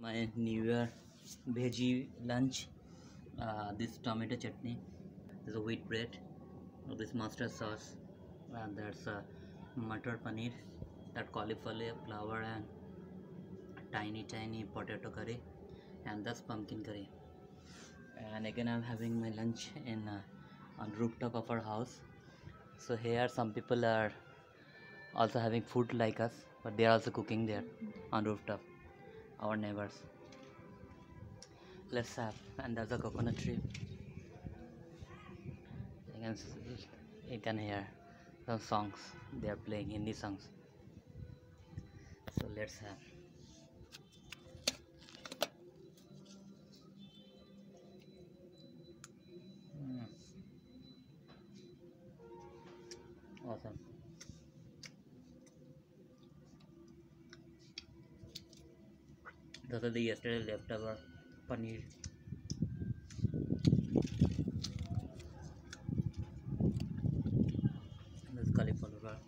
my new year veggie lunch uh, this tomato chutney this is a wheat bread this mustard sauce and that's uh, matar paneer that cauliflower flower and tiny tiny potato curry and that's pumpkin curry. And again i'm having my lunch in uh, on rooftop of our house. So here some people are also having food like us but they are also cooking there on rooftop our neighbors. Let's have there's a coconut tree. You can you can hear some songs. They are playing hindi songs. So let's have. Mm. awesome Those are the yesterday leftover paneer. And This cauliflower.